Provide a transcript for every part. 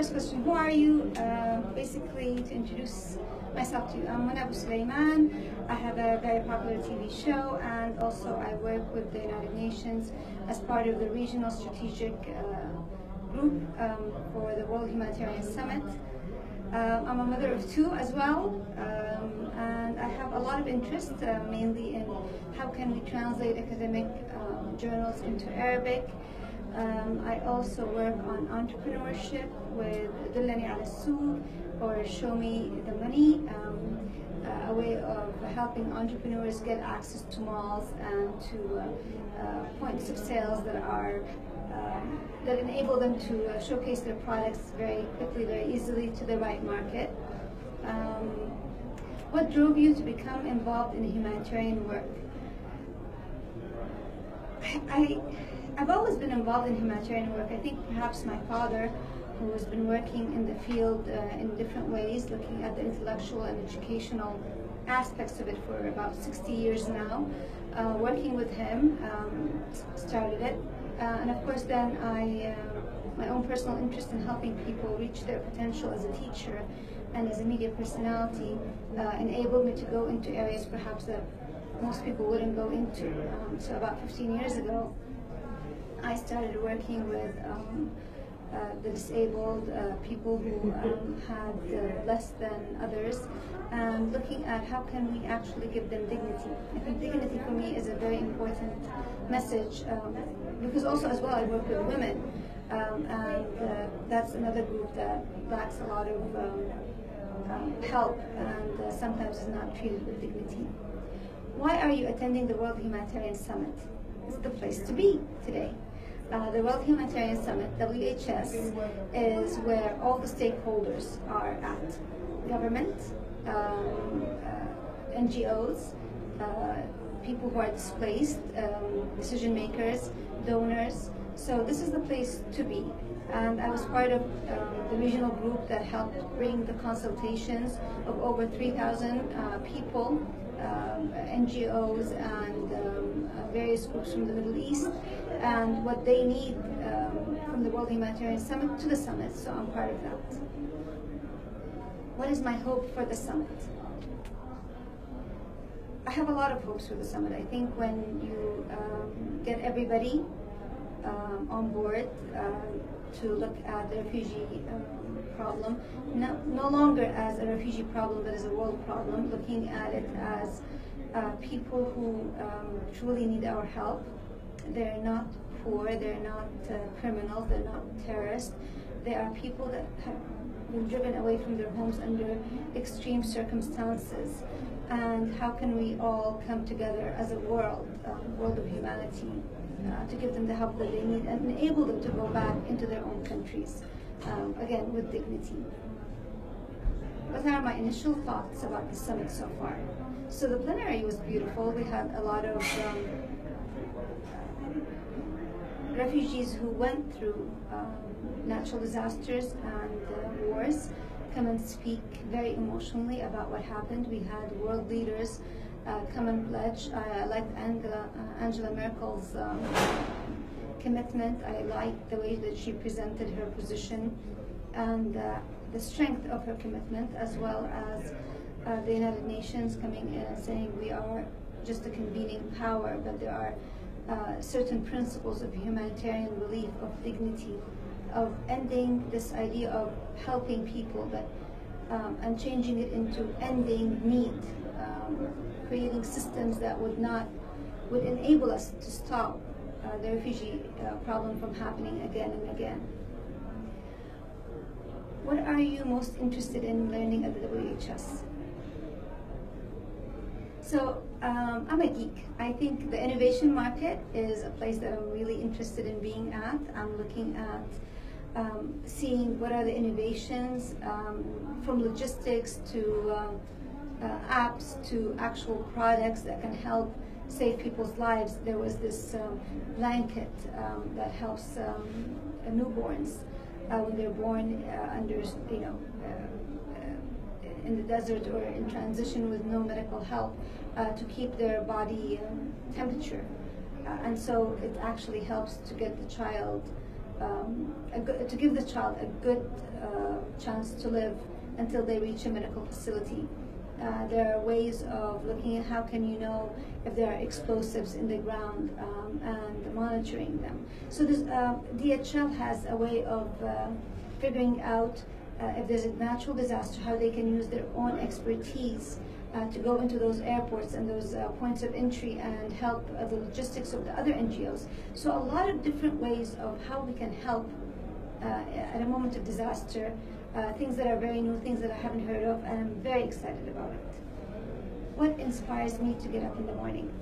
first question, who are you? Uh, basically, to introduce myself to you, I'm Muna AbuSulayman. I have a very popular TV show and also I work with the United Nations as part of the regional strategic uh, group um, for the World Humanitarian Summit. Uh, I'm a mother of two as well, um, and I have a lot of interest, uh, mainly in how can we translate academic um, journals into Arabic. Um, I also work on entrepreneurship with Dullani al or Show Me the Money, um, a way of helping entrepreneurs get access to malls and to uh, uh, points of sales that are um, that enable them to uh, showcase their products very quickly, very easily to the right market. Um, what drove you to become involved in humanitarian work? I, I, I've always been involved in humanitarian work. I think perhaps my father, who has been working in the field uh, in different ways, looking at the intellectual and educational aspects of it for about 60 years now, uh, working with him, um, started it. Uh, and of course, then I, uh, my own personal interest in helping people reach their potential as a teacher and as a media personality uh, enabled me to go into areas perhaps that most people wouldn't go into. Um, so about 15 years ago, I started working with um, uh, the disabled, uh, people who um, had uh, less than others, and looking at how can we actually give them dignity. I think dignity for me is a very important message um, because also as well I work with women, um, and uh, that's another group that lacks a lot of um, um, help and uh, sometimes is not treated with dignity. Why are you attending the World Humanitarian Summit? It's the place to be today. Uh, the World Humanitarian Summit, WHS, is where all the stakeholders are at. Government, um, uh, NGOs, uh, people who are displaced, um, decision makers, donors. So this is the place to be. And I was part of um, the regional group that helped bring the consultations of over 3,000 uh, people NGOs and um, uh, various groups from the Middle East and what they need um, from the World Humanitarian Summit to the summit, so I'm part of that. What is my hope for the summit? I have a lot of hopes for the summit. I think when you um, get everybody um, on board uh, to look at the refugee um, problem, no, no longer as a refugee problem but as a world problem, looking at it as uh, people who um, truly need our help. They're not poor, they're not uh, criminals, they're not terrorists. They are people that have been driven away from their homes under extreme circumstances. And how can we all come together as a world, um, world of humanity, uh, to give them the help that they need and enable them to go back into their own countries um, again, with dignity. What are my initial thoughts about the summit so far? So the plenary was beautiful. We had a lot of um, refugees who went through um, natural disasters and uh, wars come and speak very emotionally about what happened. We had world leaders uh, come and pledge. I liked Angela, uh, Angela Merkel's um, commitment. I like the way that she presented her position and uh, the strength of her commitment, as well as uh, the United Nations coming in and saying we are just a convening power, but there are uh, certain principles of humanitarian relief, of dignity, of ending this idea of helping people, but um, and changing it into ending need, um, creating systems that would not would enable us to stop the refugee uh, problem from happening again and again. What are you most interested in learning at the WHS? So um, I'm a geek. I think the innovation market is a place that I'm really interested in being at. I'm looking at um, seeing what are the innovations um, from logistics to um, uh, apps to actual products that can help save people's lives. There was this um, blanket um, that helps um, newborns uh, when they're born uh, under, you know, uh, uh, in the desert or in transition with no medical help uh, to keep their body um, temperature. and so it actually helps to get the child um, to give the child a good uh, chance to live until they reach a medical facility. Uh, there are ways of looking at how can you know if there are explosives in the ground um, and monitoring them. So this, uh, DHL has a way of uh, figuring out uh, if there's a natural disaster, how they can use their own expertise uh, to go into those airports and those points of entry and help the logistics of the other NGOs. So a lot of different ways of how we can help at a moment of disaster uh, things that are very new, things that I haven't heard of, and I'm very excited about it. What inspires me to get up in the morning?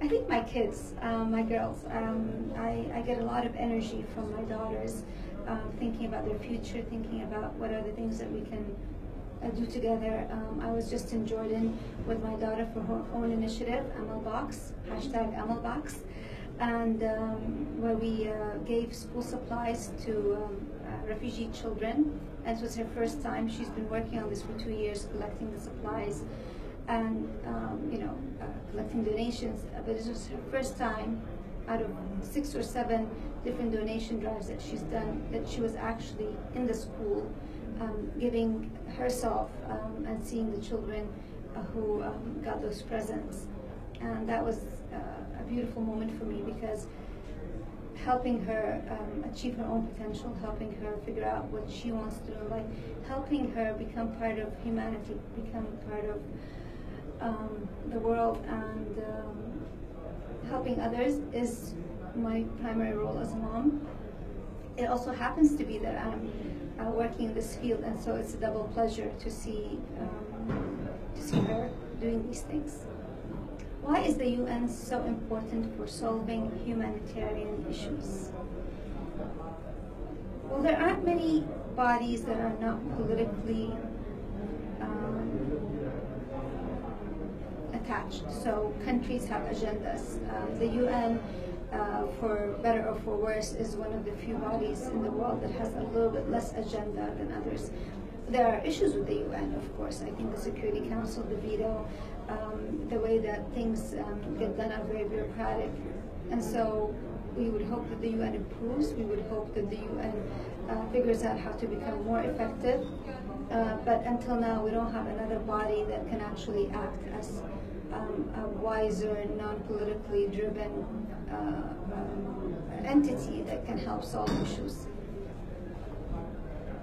I think my kids, um, my girls. Um, I, I, get a lot of energy from my daughters, um, thinking about their future, thinking about what are the things that we can uh, do together. Um, I was just in Jordan with my daughter for her own initiative, Amal Box, hashtag Amal Box, and um, where we uh, gave school supplies to um, refugee children. And it was her first time. She's been working on this for two years, collecting the supplies and, um, you know, uh, collecting donations. Uh, but this was her first time out of six or seven different donation drives that she's done, that she was actually in the school, um, giving herself um, and seeing the children uh, who um, got those presents. And that was uh, a beautiful moment for me because helping her um, achieve her own potential, helping her figure out what she wants to do, like helping her become part of humanity, become part of um, the world, and um, helping others is my primary role as a mom. It also happens to be that I'm uh, working in this field, and so it's a double pleasure to see um, to see her doing these things. Why is the UN so important for solving humanitarian issues? Well, there aren't many bodies that are not politically um, attached. So countries have agendas. Um, the UN, uh, for better or for worse, is one of the few bodies in the world that has a little bit less agenda than others. There are issues with the UN, of course. I think the Security Council, the veto, um, the way that things um, get done are very bureaucratic. And so we would hope that the UN improves. We would hope that the UN uh, figures out how to become more effective. Uh, but until now, we don't have another body that can actually act as um, a wiser, non-politically driven uh, um, entity that can help solve issues.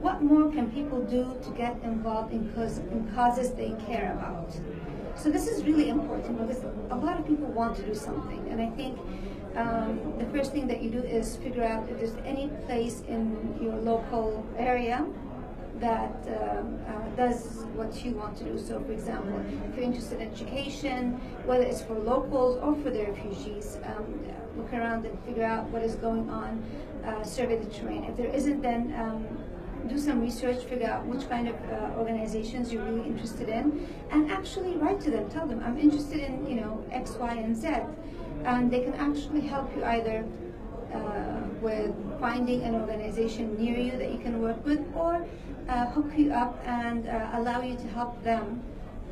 What more can people do to get involved in, cause, in causes they care about? So this is really important because a lot of people want to do something, and I think um, the first thing that you do is figure out if there's any place in your local area that um, uh, does what you want to do. So, for example, if you're interested in education, whether it's for locals or for the refugees, um, look around and figure out what is going on, uh, survey the terrain. If there isn't, then um, do some research, figure out which kind of uh, organizations you're really interested in, and actually write to them. Tell them, I'm interested in, you know, X, Y, and Z. And they can actually help you either uh, with finding an organization near you that you can work with, or uh, hook you up and uh, allow you to help them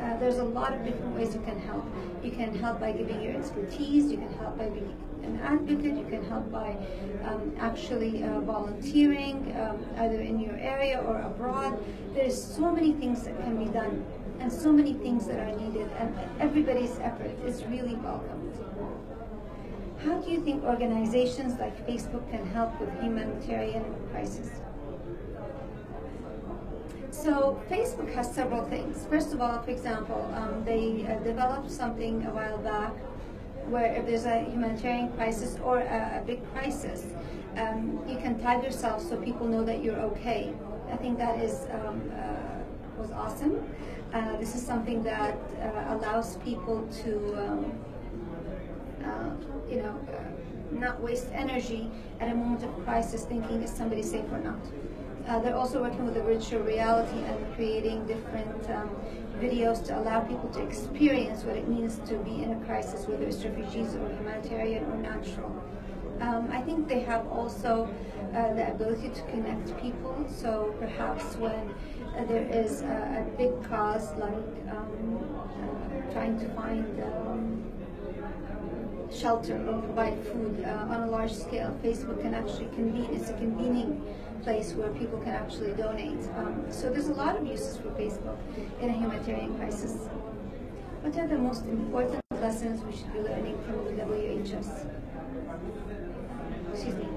uh, there's a lot of different ways you can help. You can help by giving your expertise, you can help by being an advocate, you can help by um, actually uh, volunteering um, either in your area or abroad. There's so many things that can be done and so many things that are needed and everybody's effort is really welcomed. How do you think organizations like Facebook can help with humanitarian crisis? So Facebook has several things. First of all, for example, um, they uh, developed something a while back where if there's a humanitarian crisis or a, a big crisis, um, you can tag yourself so people know that you're okay. I think that is um, uh, was awesome. Uh, this is something that uh, allows people to, um, uh, you know, uh, not waste energy at a moment of crisis thinking is somebody safe or not. Uh, they're also working with the virtual reality and creating different um, videos to allow people to experience what it means to be in a crisis, whether it's refugees or humanitarian or natural. Um, I think they have also uh, the ability to connect people. So perhaps when uh, there is a, a, big cause like um, uh, trying to find um, shelter or provide food uh, on a large scale. Facebook can actually convene, it's a convening place where people can actually donate. Um, so there's a lot of uses for Facebook in a humanitarian crisis. What are the most important lessons we should be learning from the WHS? Excuse me.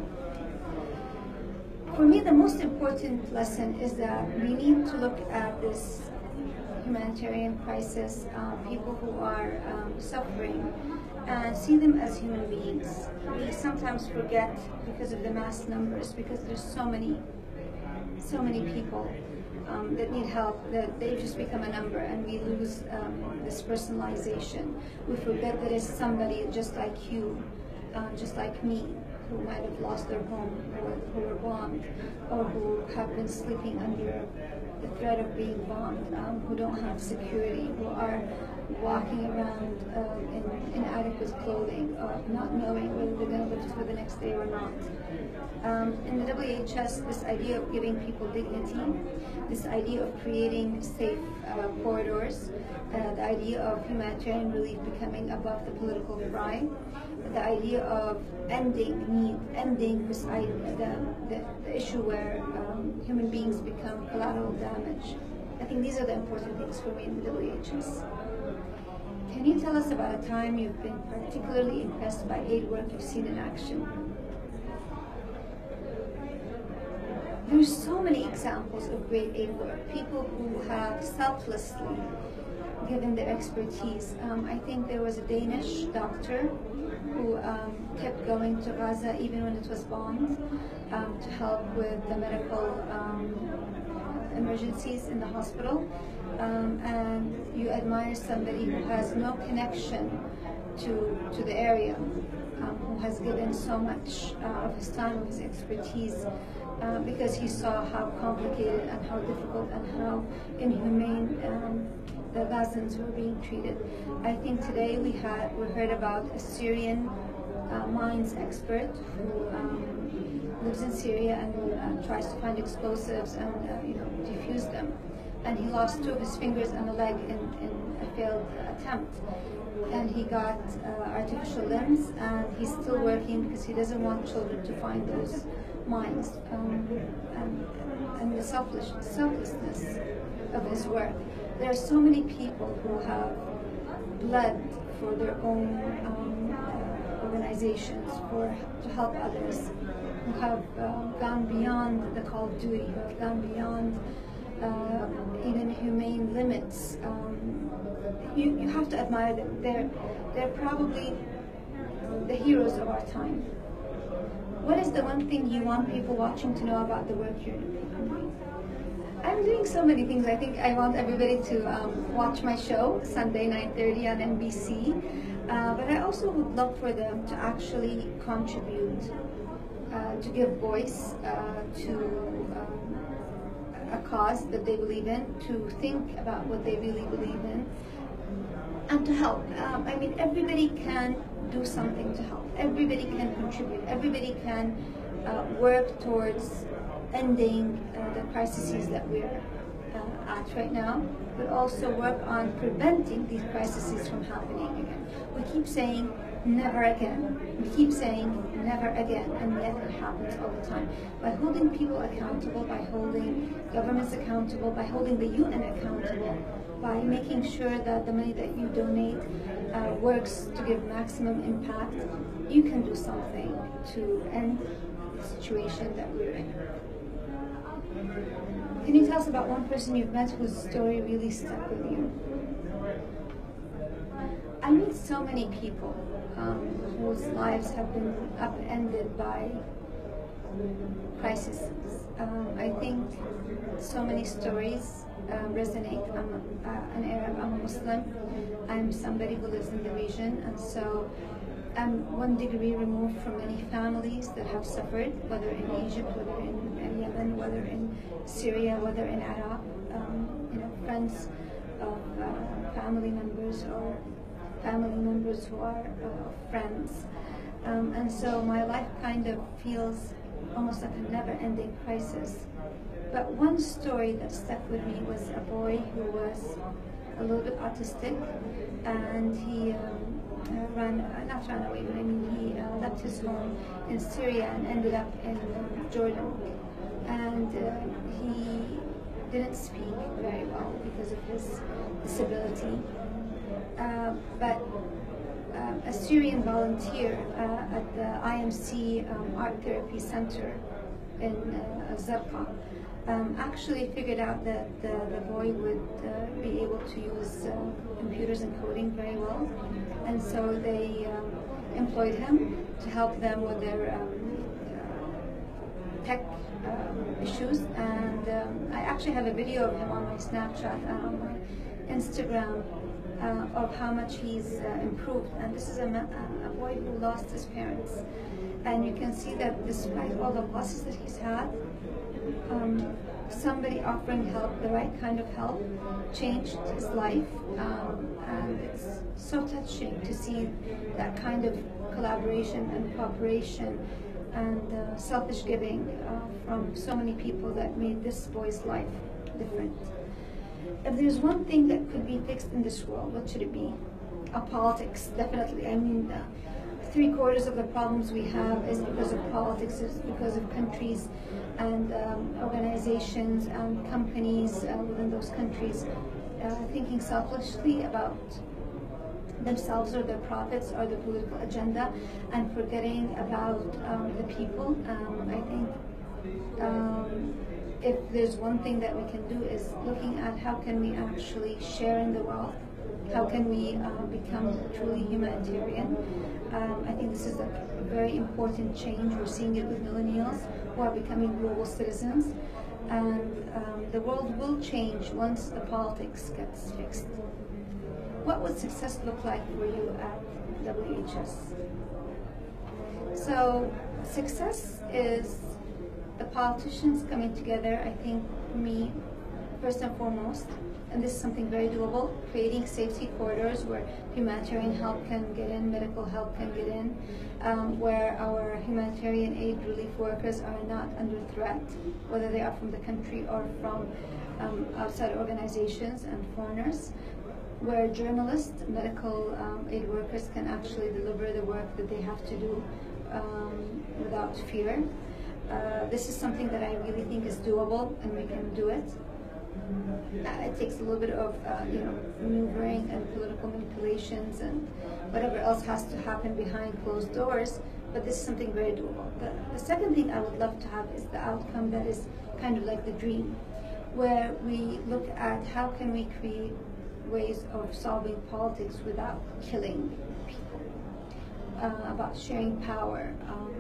For me, the most important lesson is that we need to look at this humanitarian crisis, uh, people who are um, suffering, and see them as human beings. We sometimes forget because of the mass numbers, because there's so many, so many people um, that need help, that they just become a number and we lose um, this personalization. We forget that it's somebody just like you, uh, just like me, who might have lost their home, or who were bombed, or who have been sleeping under the threat of being bombed, um, who don't have security, who are walking around um, in inadequate clothing, not knowing whether they're going to live for the next day or not. Um, in the WHS, this idea of giving people dignity, this idea of creating safe uh, corridors, uh, the idea of humanitarian relief becoming above the political fry, the idea of ending need, ending this idea, the, the, the issue where um, human beings become collateral damage. I think these are the important things for me in the WHS. Can you tell us about a time you've been particularly impressed by aid work you've seen in action? There's so many examples of great aid work. People who have selflessly given their expertise. Um, I think there was a Danish doctor who um, kept going to Gaza even when it was bombed um, to help with the medical um, emergencies in the hospital. Um, and you admire somebody who has no connection to, to the area, um, who has given so much uh, of his time, of his expertise, uh, because he saw how complicated and how difficult and how inhumane um, the Gazans were being treated. I think today we had we heard about a Syrian uh, mines expert who um, lives in Syria and uh, tries to find explosives and uh, you know defuse them. And he lost two of his fingers and a leg in, in a failed attempt. And he got uh, artificial limbs, and he's still working because he doesn't want children to find those mines. Um, and, and the selfless, selflessness of his work there are so many people who have bled for their own um, uh, organizations, for to help others, who have uh, gone beyond the call of duty, who have gone beyond uh, even humane limits. Um, you, you have to admire them. They're, they're probably the heroes of our time. What is the one thing you want people watching to know about the work you're doing? I'm doing so many things. I think I want everybody to um, watch my show Sunday 9:30 on MBC. Uh, but I also would love for them to actually contribute, uh, to give voice uh, to um, a cause that they believe in, to think about what they really believe in, and to help. Um, I mean, everybody can do something to help. Everybody can contribute. Everybody can uh, work towards ending uh, the crises that we're uh, at right now, but also work on preventing these crises from happening again. We keep saying never again. We keep saying never again, and yet it happens all the time. By holding people accountable, by holding governments accountable, by holding the UN accountable, by making sure that the money that you donate uh, works to give maximum impact, you can do something to end the situation that we're in. Can you tell us about one person you've met whose story really stuck with you? So many people um, whose lives have been upended by crises. Um, I think so many stories uh, resonate. I'm a, uh, an Arab, I'm a Muslim, I'm somebody who lives in the region, and so I'm one degree removed from many families that have suffered, whether in Egypt, whether in, in Yemen, whether in Syria, whether in Iraq. Um, you know, friends of uh, family members or family members who are uh, friends. Um, and so my life kind of feels almost like a never-ending crisis. But one story that stuck with me was a boy who was a little bit autistic, and he um, uh, ran, uh, not ran away, but I mean he uh, left his home in Syria and ended up in um, Jordan. And uh, he didn't speak very well because of his disability. Uh, but um, a Syrian volunteer uh, at the IMC um, Art Therapy Center in uh, Zarqa um, actually figured out that the, the boy would uh, be able to use uh, computers and coding very well. And so they um, employed him to help them with their um, uh, tech um, issues. And um, I actually have a video of him on my Snapchat and on my Instagram uh, of how much he's uh, improved. And this is a, a boy who lost his parents. And you can see that despite all the losses that he's had, um, somebody offering help, the right kind of help, changed his life. Um, and it's so touching to see that kind of collaboration and cooperation and uh, selfish giving uh, from so many people that made this boy's life different. If there's one thing that could be fixed in this world, what should it be? A politics, definitely. I mean, uh, three quarters of the problems we have is because of politics, is because of countries and um, organizations and companies uh, within those countries uh, thinking selfishly about themselves or their profits or the political agenda and forgetting about um, the people. Um, I think um, if there's one thing that we can do is looking at how can we actually share in the wealth how can we uh, become truly humanitarian? Um, I think this is a very important change. We're seeing it with millennials who are becoming global citizens. And um, the world will change once the politics gets fixed. What would success look like for you at WHS? So success is the politicians coming together, I think, for me, first and foremost, and this is something very doable, creating safety corridors where humanitarian help can get in, medical help can get in, um, where our humanitarian aid relief workers are not under threat, whether they are from the country or from um, outside organizations and foreigners, where journalists, medical um, aid workers can actually deliver the work that they have to do um, without fear. Uh, this is something that I really think is doable and we can do it. Uh, it takes a little bit of uh, you know maneuvering and political manipulations and whatever else has to happen behind closed doors. But this is something very doable. The, the second thing I would love to have is the outcome that is kind of like the dream, where we look at how can we create ways of solving politics without killing people, uh, about sharing power, um,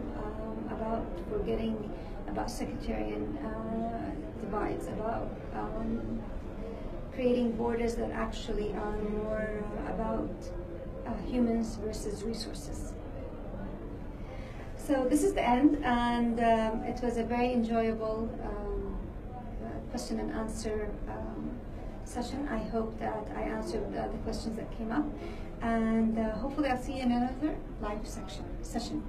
about forgetting about sectarian uh, divides, about um, creating borders that actually are more about uh, humans versus resources. So this is the end, and um, it was a very enjoyable um, uh, question and answer um, session. I hope that I answered uh, the questions that came up, and uh, hopefully I'll see you in another live section session.